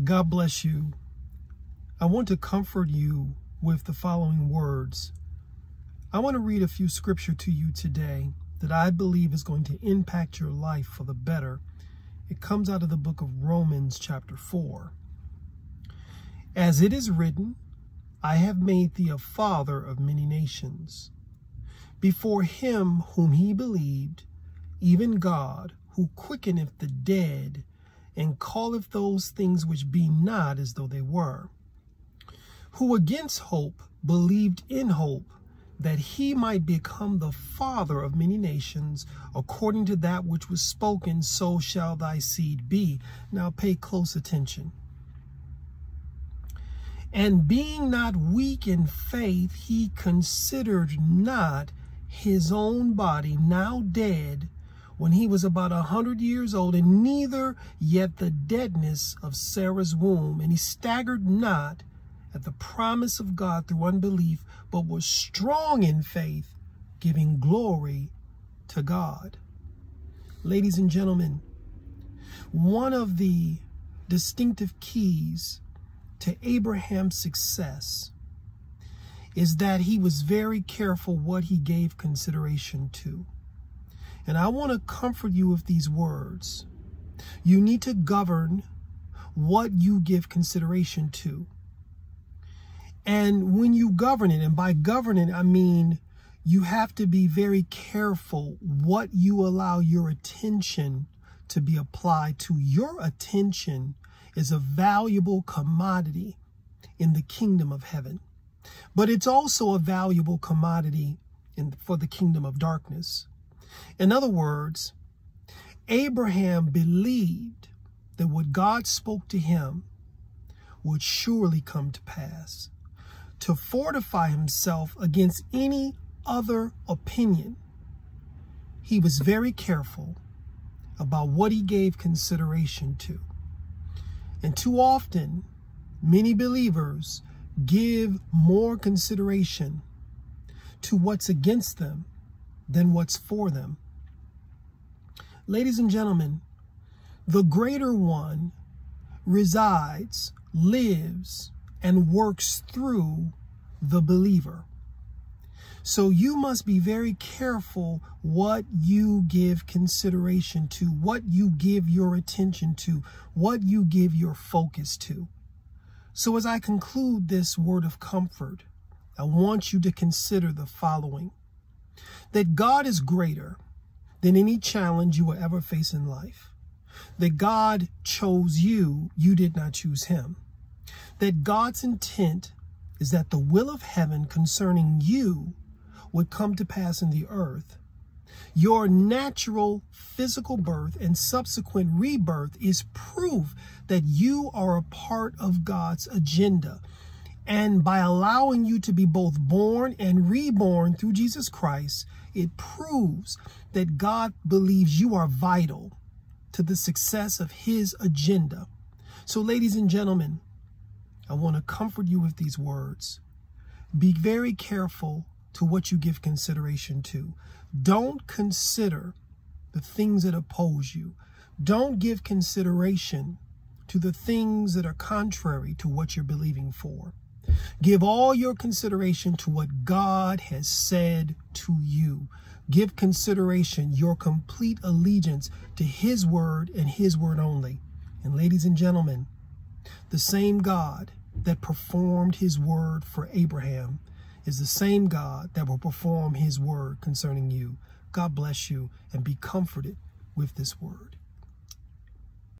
God bless you. I want to comfort you with the following words. I want to read a few scripture to you today that I believe is going to impact your life for the better. It comes out of the book of Romans chapter 4. As it is written, I have made thee a father of many nations. Before him whom he believed, even God, who quickeneth the dead, and calleth those things which be not as though they were, who against hope believed in hope, that he might become the father of many nations, according to that which was spoken, so shall thy seed be. Now pay close attention. And being not weak in faith, he considered not his own body now dead when he was about a hundred years old, and neither yet the deadness of Sarah's womb. And he staggered not at the promise of God through unbelief, but was strong in faith, giving glory to God. Ladies and gentlemen, one of the distinctive keys to Abraham's success is that he was very careful what he gave consideration to. And I want to comfort you with these words. You need to govern what you give consideration to. And when you govern it, and by governing, I mean you have to be very careful what you allow your attention to be applied to. Your attention is a valuable commodity in the kingdom of heaven, but it's also a valuable commodity in, for the kingdom of darkness. In other words, Abraham believed that what God spoke to him would surely come to pass. To fortify himself against any other opinion, he was very careful about what he gave consideration to. And too often, many believers give more consideration to what's against them than what's for them. Ladies and gentlemen, the greater one resides, lives, and works through the believer. So you must be very careful what you give consideration to, what you give your attention to, what you give your focus to. So as I conclude this word of comfort, I want you to consider the following that God is greater than any challenge you will ever face in life. That God chose you, you did not choose him. That God's intent is that the will of heaven concerning you would come to pass in the earth. Your natural physical birth and subsequent rebirth is proof that you are a part of God's agenda. And by allowing you to be both born and reborn through Jesus Christ, it proves that God believes you are vital to the success of his agenda. So, ladies and gentlemen, I want to comfort you with these words. Be very careful to what you give consideration to. Don't consider the things that oppose you. Don't give consideration to the things that are contrary to what you're believing for. Give all your consideration to what God has said to you. Give consideration, your complete allegiance to his word and his word only. And ladies and gentlemen, the same God that performed his word for Abraham is the same God that will perform his word concerning you. God bless you and be comforted with this word.